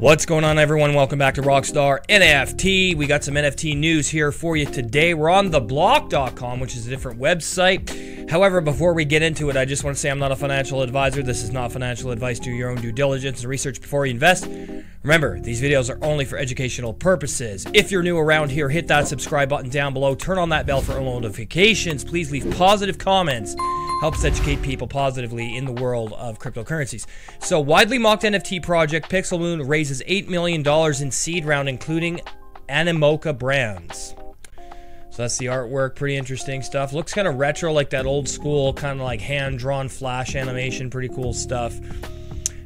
What's going on, everyone? Welcome back to Rockstar NFT. We got some NFT news here for you today. We're on theblock.com, which is a different website. However, before we get into it, I just want to say I'm not a financial advisor. This is not financial advice. Do your own due diligence and research before you invest. Remember, these videos are only for educational purposes. If you're new around here, hit that subscribe button down below. Turn on that bell for notifications. Please leave positive comments helps educate people positively in the world of cryptocurrencies. So, widely mocked NFT project Pixelmon raises $8 million in seed round, including Animoca Brands. So that's the artwork, pretty interesting stuff. Looks kind of retro, like that old school, kind of like hand drawn flash animation, pretty cool stuff.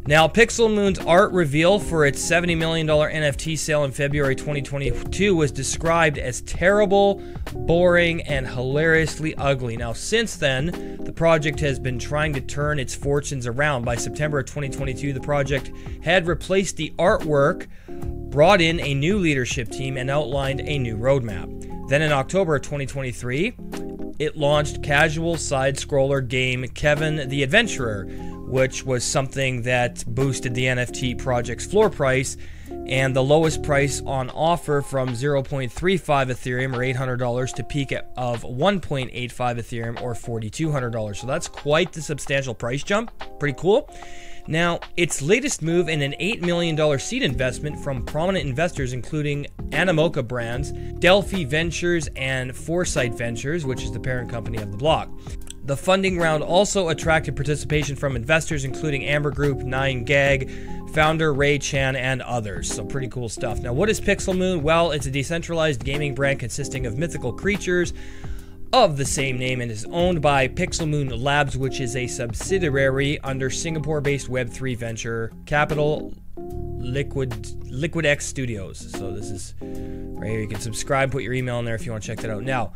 Now, Pixelmon's art reveal for its $70 million NFT sale in February 2022 was described as terrible, boring, and hilariously ugly. Now, since then, the project has been trying to turn its fortunes around. By September of 2022, the project had replaced the artwork, brought in a new leadership team, and outlined a new roadmap. Then in October of 2023, it launched casual side scroller game Kevin the Adventurer which was something that boosted the NFT project's floor price and the lowest price on offer from 0.35 Ethereum or $800 to peak of 1.85 Ethereum or $4,200. So that's quite the substantial price jump. Pretty cool. Now, its latest move in an $8 million seed investment from prominent investors, including Animoca Brands, Delphi Ventures, and Foresight Ventures, which is the parent company of the block. The funding round also attracted participation from investors including Amber Group, 9gag, founder Ray Chan, and others. So, pretty cool stuff. Now, what is Pixelmon? Well, it's a decentralized gaming brand consisting of mythical creatures of the same name and is owned by Pixelmon Labs, which is a subsidiary under Singapore based Web3 venture capital Liquid Liquid X Studios. So, this is right here. You can subscribe, put your email in there if you want to check that out. Now,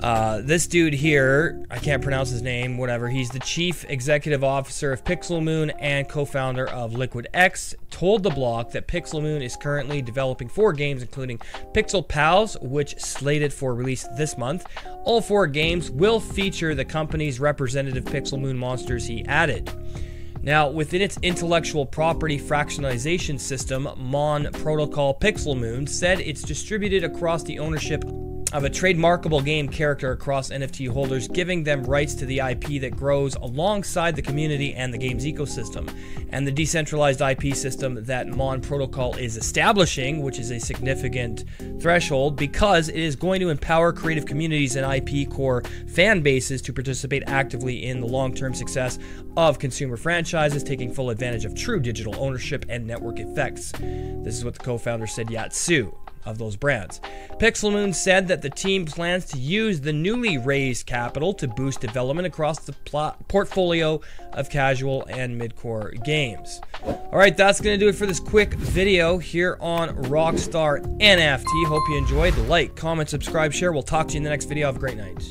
uh, this dude here, I can't pronounce his name, whatever. He's the chief executive officer of Pixelmon and co founder of Liquid X. Told the block that Pixelmon is currently developing four games, including Pixel Pals, which slated for release this month. All four games will feature the company's representative Pixelmon monsters he added. Now, within its intellectual property fractionalization system, Mon Protocol Pixelmon said it's distributed across the ownership of a trademarkable game character across NFT holders, giving them rights to the IP that grows alongside the community and the game's ecosystem. And the decentralized IP system that Mon Protocol is establishing, which is a significant threshold because it is going to empower creative communities and IP core fan bases to participate actively in the long term success of consumer franchises, taking full advantage of true digital ownership and network effects. This is what the co founder said, Yat Siu of those brands. Pixelmon said that the team plans to use the newly raised capital to boost development across the portfolio of casual and mid-core games. All right, that's going to do it for this quick video here on Rockstar NFT. Hope you enjoyed. Like, comment, subscribe, share. We'll talk to you in the next video. Have a great night.